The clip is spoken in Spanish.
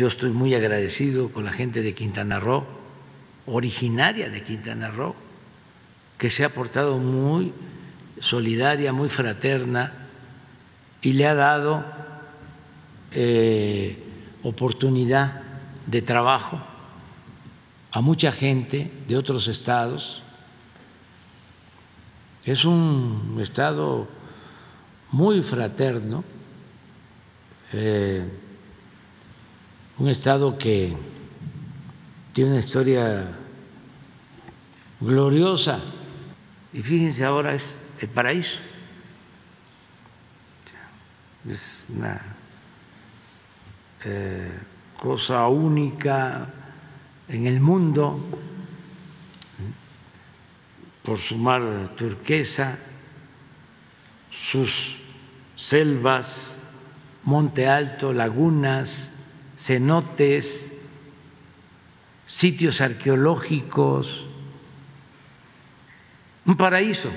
Yo estoy muy agradecido con la gente de Quintana Roo, originaria de Quintana Roo, que se ha portado muy solidaria, muy fraterna y le ha dado eh, oportunidad de trabajo a mucha gente de otros estados. Es un estado muy fraterno, eh, un estado que tiene una historia gloriosa y fíjense ahora es el paraíso. Es una eh, cosa única en el mundo por su mar turquesa, sus selvas, monte alto, lagunas, cenotes, sitios arqueológicos, un paraíso.